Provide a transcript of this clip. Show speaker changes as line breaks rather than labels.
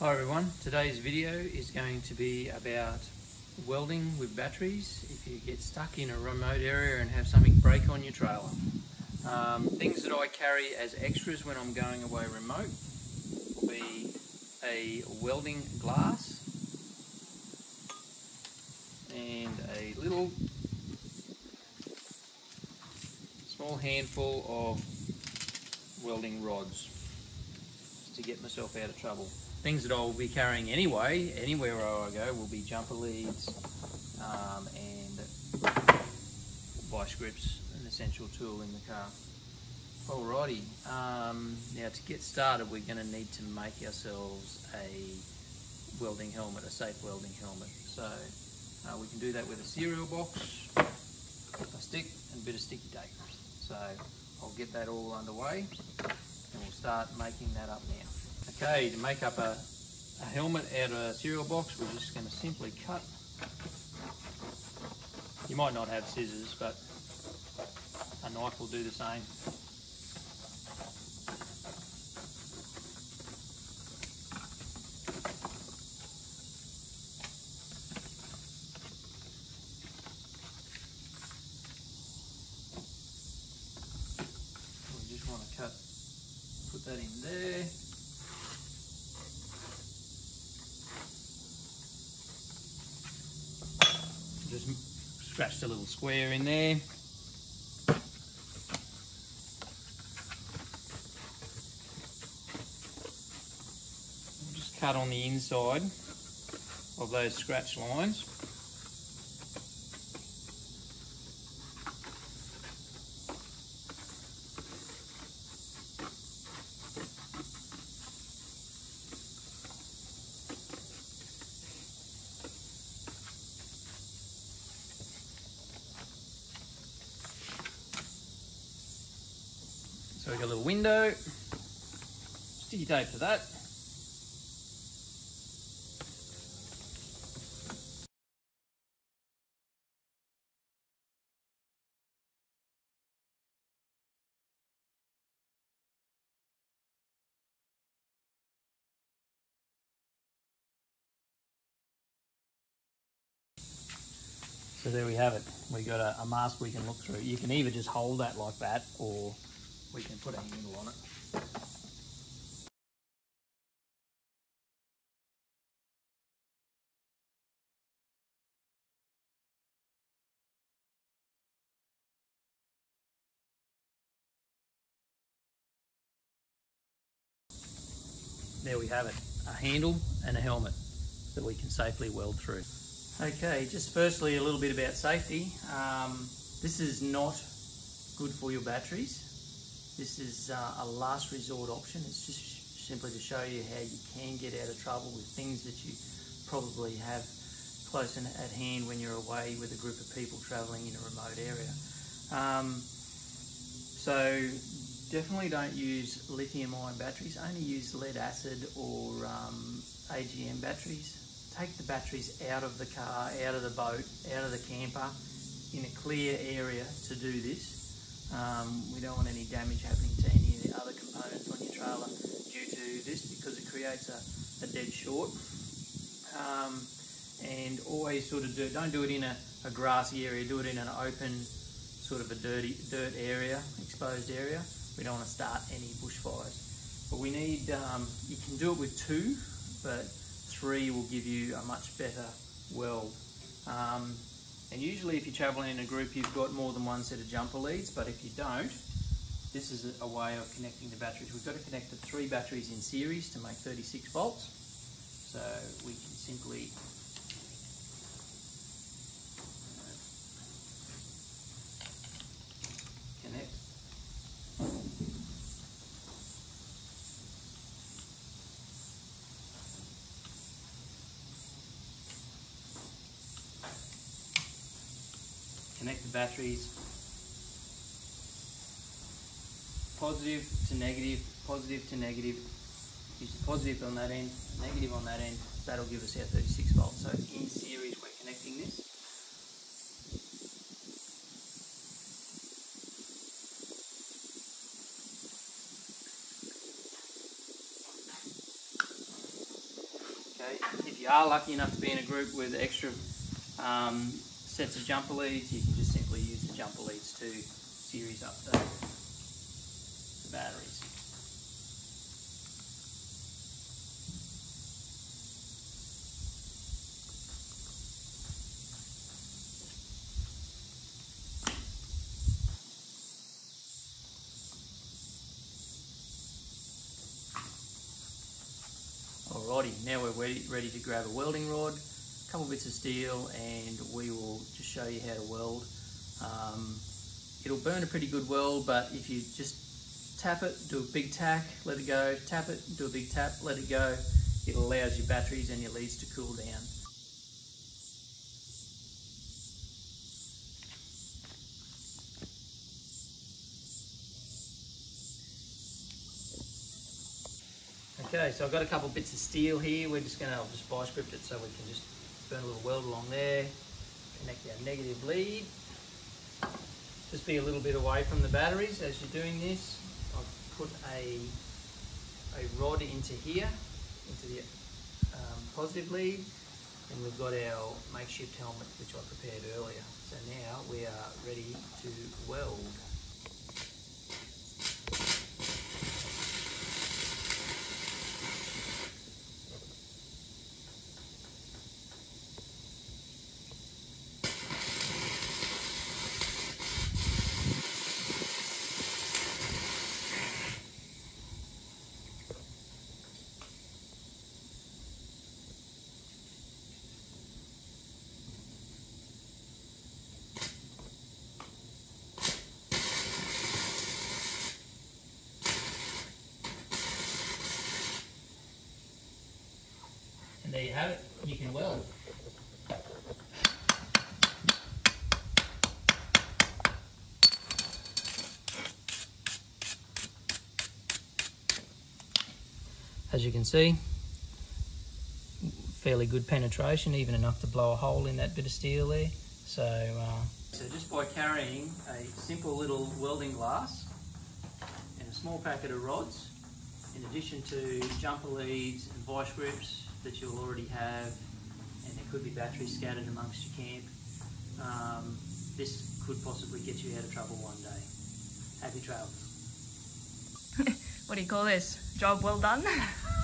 Hi everyone, today's video is going to be about welding with batteries if you get stuck in a remote area and have something break on your trailer. Um, things that I carry as extras when I'm going away remote will be a welding glass and a little small handful of welding rods get myself out of trouble things that I'll be carrying anyway, anywhere I go, will be jumper leads um, and vice grips, an essential tool in the car. Alrighty, um, now to get started we're going to need to make ourselves a welding helmet, a safe welding helmet. So uh, we can do that with a cereal box, a stick and a bit of sticky tape. So I'll get that all underway and we'll start making that up now. Okay, to make up a, a helmet out of a cereal box, we're just going to simply cut. You might not have scissors, but a knife will do the same. We just want to cut, in there. Just scratched a little square in there. Just cut on the inside of those scratch lines. So we've got a little window, sticky tape for that. So there we have it. We got a, a, mask we can look through. You can either just hold that like that or we can put a handle on it. There we have it, a handle and a helmet that we can safely weld through. Okay, just firstly a little bit about safety. Um, this is not good for your batteries. This is uh, a last resort option. It's just simply to show you how you can get out of trouble with things that you probably have close in, at hand when you're away with a group of people traveling in a remote area. Um, so definitely don't use lithium ion batteries, only use lead acid or um, AGM batteries. Take the batteries out of the car, out of the boat, out of the camper in a clear area to do this. Um, we don't want any damage happening to any of the other components on your trailer due to this because it creates a, a dead short. Um, and always sort of do, don't do it in a, a, grassy area, do it in an open sort of a dirty dirt area, exposed area. We don't want to start any bushfires. But we need, um, you can do it with two, but three will give you a much better weld. Um, and usually if you're traveling in a group, you've got more than one set of jumper leads, but if you don't, this is a way of connecting the batteries. We've got to connect the three batteries in series to make 36 volts. So we can simply connect. Connect the batteries positive to negative, positive to negative. Use the positive on that end, negative on that end. That'll give us our 36 volts. So in series, we're connecting this. Okay, if you are lucky enough to be in a group with extra um, sets of jumper leads, you can just simply use the jumper leads to series up the, the batteries. Alrighty, now we're ready, ready to grab a welding rod, a couple bits of steel, and we will show you how to weld. Um, it'll burn a pretty good weld, but if you just tap it, do a big tack, let it go, tap it, do a big tap, let it go, it allows your batteries and your leads to cool down. Okay, so I've got a couple bits of steel here. We're just going to, I'll just grip it so we can just burn a little weld along there. Connect our negative lead. Just be a little bit away from the batteries as you're doing this. I've put a, a rod into here, into the um, positive lead. And we've got our makeshift helmet, which I prepared earlier. So now we are ready to weld. And there you have it, you can weld. As you can see, fairly good penetration, even enough to blow a hole in that bit of steel there. So, uh, so just by carrying a simple little welding glass and a small packet of rods, in addition to jumper leads and vice grips that you'll already have, and there could be batteries scattered amongst your camp, um, this could possibly get you out of trouble one day. Happy travels.
what do you call this? Job well done?